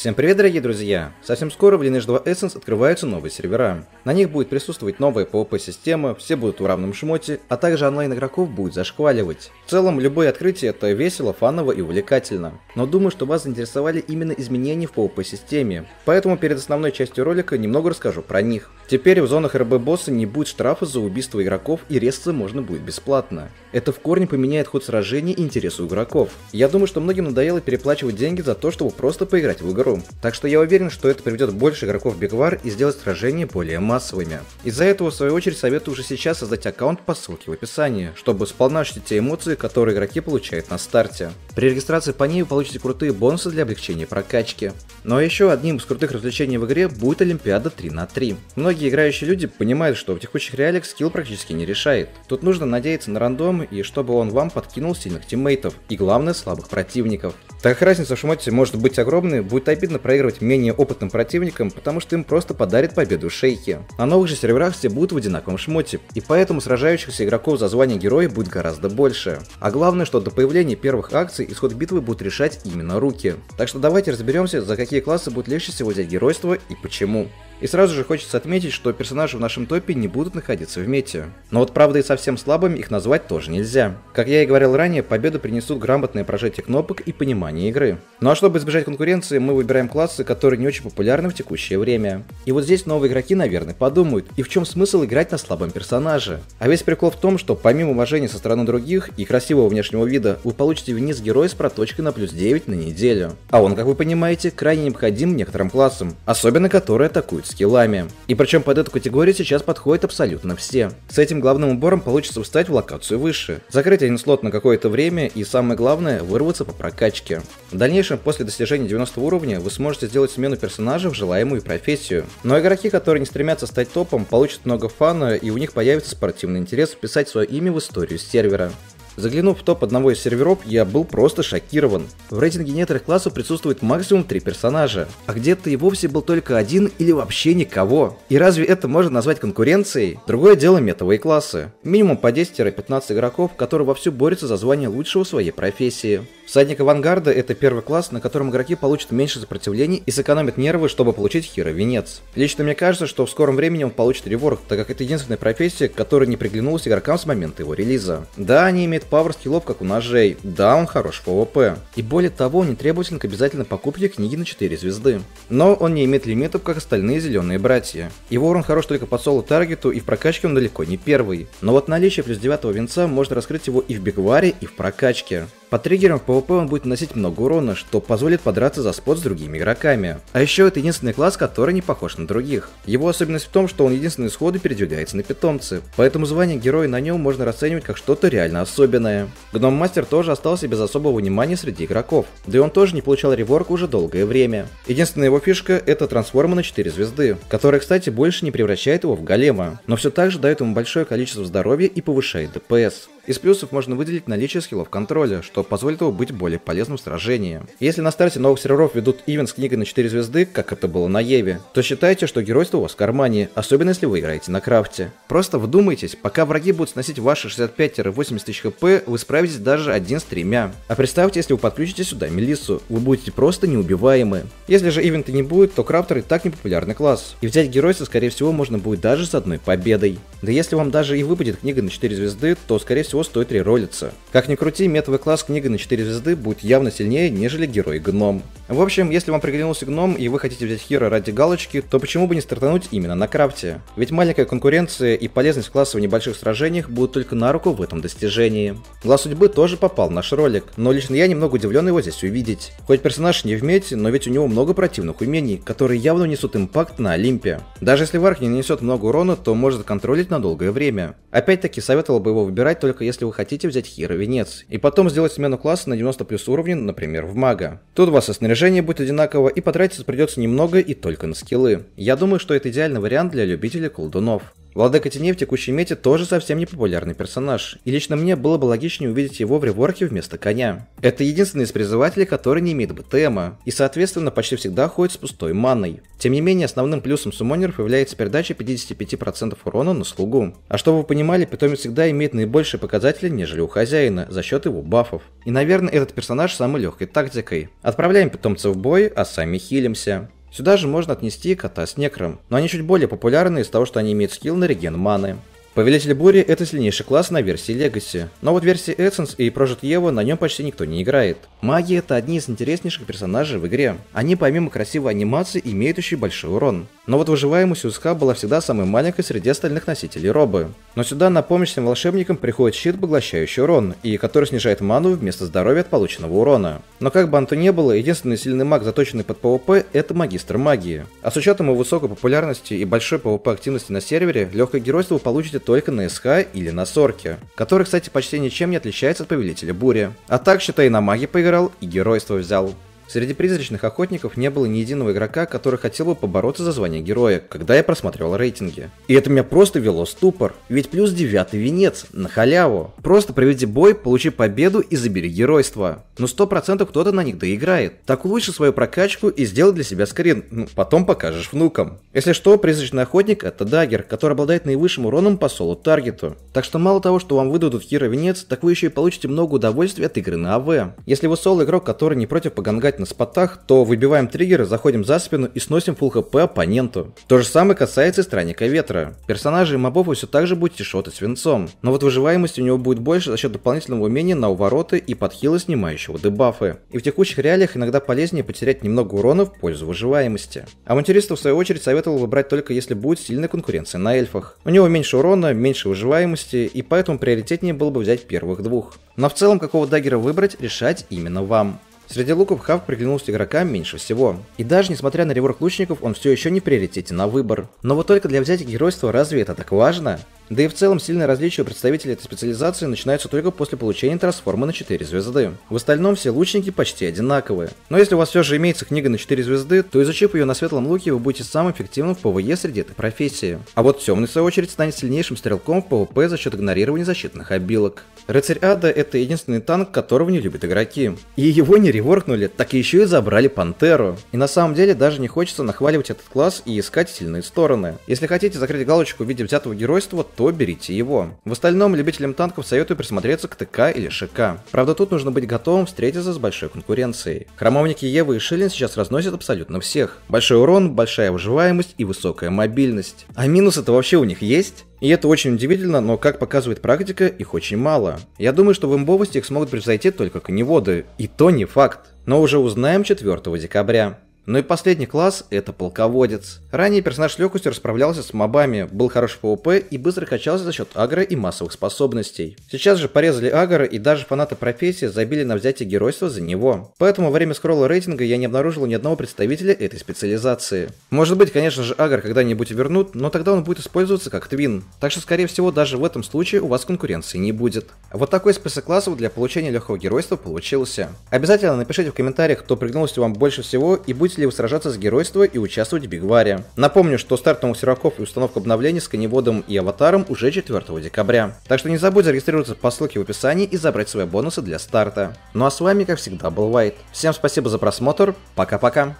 Всем привет, дорогие друзья! Совсем скоро в Lineage 2 Essence открываются новые сервера. На них будет присутствовать новая PvP-система, все будут в равном шмоте, а также онлайн игроков будет зашкваливать. В целом, любое открытие это весело, фаново и увлекательно. Но думаю, что вас заинтересовали именно изменения в PvP-системе. Поэтому перед основной частью ролика немного расскажу про них. Теперь в зонах РБ босса не будет штрафа за убийство игроков и резаться можно будет бесплатно. Это в корне поменяет ход сражений и интересы игроков. Я думаю, что многим надоело переплачивать деньги за то, чтобы просто поиграть в игру. Так что я уверен, что это приведет больше игроков в Бигвар и сделает сражения более массовыми. Из-за этого, в свою очередь, советую уже сейчас создать аккаунт по ссылке в описании, чтобы сполна ощутить те эмоции, которые игроки получают на старте. При регистрации по ней вы получите крутые бонусы для облегчения прокачки. Но ну а еще одним из крутых развлечений в игре будет Олимпиада 3 на 3. Многие играющие люди понимают, что в текущих реалиях скилл практически не решает. Тут нужно надеяться на рандом и чтобы он вам подкинул сильных тиммейтов и главное слабых противников. Так как разница в шмоте может быть огромной, будет обидно проигрывать менее опытным противникам, потому что им просто подарит победу шейки. На новых же серверах все будут в одинаковом шмоте, и поэтому сражающихся игроков за звание героя будет гораздо больше. А главное, что до появления первых акций исход битвы будут решать именно руки. Так что давайте разберемся, за какие классы будет легче всего взять геройство и почему. И сразу же хочется отметить, что персонажи в нашем топе не будут находиться в мете. Но вот правда и совсем слабыми их назвать тоже нельзя. Как я и говорил ранее, победу принесут грамотное прожатие кнопок и понимание игры. Ну а чтобы избежать конкуренции, мы выбираем классы, которые не очень популярны в текущее время. И вот здесь новые игроки, наверное, подумают, и в чем смысл играть на слабом персонаже? А весь прикол в том, что помимо уважения со стороны других и красивого внешнего вида, вы получите вниз героя с проточкой на плюс 9 на неделю. А он, как вы понимаете, крайне необходим некоторым классам, особенно которые атакуют скиллами. И причем под эту категорию сейчас подходят абсолютно все. С этим главным убором получится встать в локацию выше, закрыть один слот на какое-то время и самое главное вырваться по прокачке. В дальнейшем, после достижения 90 уровня, вы сможете сделать смену персонажа в желаемую профессию. Но игроки, которые не стремятся стать топом, получат много фана и у них появится спортивный интерес вписать свое имя в историю сервера. Заглянув в топ одного из серверов, я был просто шокирован. В рейтинге некоторых классов присутствует максимум 3 персонажа, а где-то и вовсе был только один или вообще никого. И разве это можно назвать конкуренцией? Другое дело метовые классы. Минимум по 10-15 игроков, которые вовсю борются за звание лучшего в своей профессии. Всадник авангарда это первый класс, на котором игроки получат меньше сопротивлений и сэкономят нервы, чтобы получить хиро венец. Лично мне кажется, что в скором времени он получит реворк, так как это единственная профессия, которая не приглянулась игрокам с момента его релиза. Да, они имеют пауэр скиллов, как у ножей, да, он хорош в PvP. И более того, не требователен к обязательной покупке книги на 4 звезды. Но он не имеет лимитов, как остальные зеленые братья. Его урон хорош только по соло таргету, и в прокачке он далеко не первый. Но вот наличие плюс 9 венца можно раскрыть его и в бигваре, и в прокачке. По триггерам в PvP он будет наносить много урона, что позволит подраться за спот с другими игроками. А еще это единственный класс, который не похож на других. Его особенность в том, что он единственный сходу передвигается на питомцы, поэтому звание героя на нем можно расценивать как что-то реально особенное. Гном Мастер тоже остался без особого внимания среди игроков, да и он тоже не получал реворк уже долгое время. Единственная его фишка это трансформа на 4 звезды, которая, кстати, больше не превращает его в голема, но все так же дает ему большое количество здоровья и повышает ДПС. Из плюсов можно выделить наличие скиллов контроля, что позволит его быть более полезным в сражении. Если на старте новых серверов ведут ивент с книгой на 4 звезды, как это было на Еве, то считайте, что геройство у вас в кармане, особенно если вы играете на крафте. Просто вдумайтесь, пока враги будут сносить ваши 65-80 тысяч хп, вы справитесь даже один с тремя. А представьте, если вы подключите сюда Мелиссу, вы будете просто неубиваемы. Если же ивента не будет, то крафтер и так не популярный класс. И взять геройство, скорее всего, можно будет даже с одной победой. Да если вам даже и выпадет книга на 4 звезды, то скорее всего чего стоит реролиться. Как ни крути, метовый класс книга на 4 звезды будет явно сильнее, нежели герой гном. В общем, если вам приглянулся гном и вы хотите взять хера ради галочки, то почему бы не стартануть именно на крафте? Ведь маленькая конкуренция и полезность класса в небольших сражениях будут только на руку в этом достижении. Глаз судьбы тоже попал в наш ролик, но лично я немного удивлен его здесь увидеть. Хоть персонаж не в мете, но ведь у него много противных умений, которые явно несут импакт на Олимпе. Даже если Варх не нанесет много урона, то может контролить на долгое время. Опять-таки советовал бы его выбирать только если вы хотите взять Хиро Венец, и потом сделать смену класса на 90 плюс уровня, например, в Мага. Тут у вас и снаряжение будет одинаково, и потратиться придется немного и только на скиллы. Я думаю, что это идеальный вариант для любителей колдунов. Владыка Теней в текущей мете тоже совсем не популярный персонаж, и лично мне было бы логичнее увидеть его в реворке вместо коня. Это единственный из призывателей, который не имеет БТМа, и соответственно почти всегда ходит с пустой маной. Тем не менее, основным плюсом суммонеров является передача 55% урона на слугу. А чтобы вы понимали, питомец всегда имеет наибольшие показатели, нежели у хозяина, за счет его бафов. И наверное этот персонаж самой легкой тактикой. Отправляем питомца в бой, а сами хилимся. Сюда же можно отнести кота с некром, но они чуть более популярны из-за того, что они имеют скилл на реген маны. Повелитель Бури это сильнейший класс на версии Legacy, но вот версии Essence и Project Evo на нем почти никто не играет. Маги это одни из интереснейших персонажей в игре. Они помимо красивой анимации имеют еще и большой урон. Но вот выживаемость у СК была всегда самой маленькой среди остальных носителей робы. Но сюда на помощь всем волшебникам приходит щит, поглощающий урон, и который снижает ману вместо здоровья от полученного урона. Но как бы оно то ни было, единственный сильный маг, заточенный под PvP, это магистр магии. А с учетом его высокой популярности и большой PvP активности на сервере, легкое геройство вы получите только на СХ или на Сорке, который, кстати, почти ничем не отличается от Повелителя Бури. А так, считай, на маге поиграл и геройство взял. Среди призрачных охотников не было ни единого игрока, который хотел бы побороться за звание героя, когда я просматривал рейтинги. И это меня просто вело в ступор. Ведь плюс девятый венец, на халяву. Просто проведи бой, получи победу и забери геройство. Но сто процентов кто-то на них доиграет. Так улучши свою прокачку и сделай для себя скрин, ну, потом покажешь внукам. Если что, призрачный охотник это дагер, который обладает наивысшим уроном по соло таргету. Так что мало того, что вам выдадут hero венец, так вы еще и получите много удовольствия от игры на АВ. Если вы соло игрок, который не против погангать на спотах, то выбиваем триггеры, заходим за спину и сносим full HP оппоненту. То же самое касается и Странника Ветра. Персонажи и мобов вы все так же будете шотать свинцом, но вот выживаемость у него будет больше за счет дополнительного умения на увороты и подхилы, снимающего дебафы. И в текущих реалиях иногда полезнее потерять немного урона в пользу выживаемости. Авантюристу в свою очередь советовал выбрать только если будет сильная конкуренция на эльфах. У него меньше урона, меньше выживаемости, и поэтому приоритетнее было бы взять первых двух. Но в целом какого даггера выбрать, решать именно вам. Среди луков Хав приглянулся игрокам меньше всего. И даже несмотря на реворк лучников, он все еще не приоритете на выбор. Но вот только для взятия геройства разве это так важно? Да и в целом сильное различие у представителей этой специализации начинается только после получения трансформа на 4 звезды. В остальном все лучники почти одинаковые. Но если у вас все же имеется книга на 4 звезды, то изучив ее на светлом луке, вы будете самым эффективным в PvE среди этой профессии. А вот темный в свою очередь станет сильнейшим стрелком в PvP за счет игнорирования защитных абилок. Рыцарь Ада это единственный танк, которого не любят игроки. И его не реворкнули, так еще и забрали Пантеру. И на самом деле даже не хочется нахваливать этот класс и искать сильные стороны. Если хотите закрыть галочку в виде взятого геройства, то берите его. В остальном, любителям танков советую присмотреться к ТК или ШК. Правда, тут нужно быть готовым встретиться с большой конкуренцией. Хромовники Евы и Шиллин сейчас разносят абсолютно всех. Большой урон, большая выживаемость и высокая мобильность. А минусы-то вообще у них есть? И это очень удивительно, но как показывает практика, их очень мало. Я думаю, что в имбовости их смогут превзойти только коневоды. И то не факт. Но уже узнаем 4 декабря. Ну и последний класс — это полководец. Ранее персонаж с легкостью расправлялся с мобами, был хороший в PvP и быстро качался за счет агро и массовых способностей. Сейчас же порезали агро и даже фанаты профессии забили на взятие геройства за него. Поэтому во время скролла рейтинга я не обнаружил ни одного представителя этой специализации. Может быть, конечно же, агро когда-нибудь вернут, но тогда он будет использоваться как твин. Так что, скорее всего, даже в этом случае у вас конкуренции не будет. Вот такой список классов для получения легкого геройства получился. Обязательно напишите в комментариях, кто пригнулся вам больше всего и будет будете ли вы сражаться с геройством и участвовать в Бигваре. Напомню, что старт новых серваков и установка обновлений с коневодом и аватаром уже 4 декабря. Так что не забудь зарегистрироваться по ссылке в описании и забрать свои бонусы для старта. Ну а с вами, как всегда, был Вайт. Всем спасибо за просмотр, пока-пока.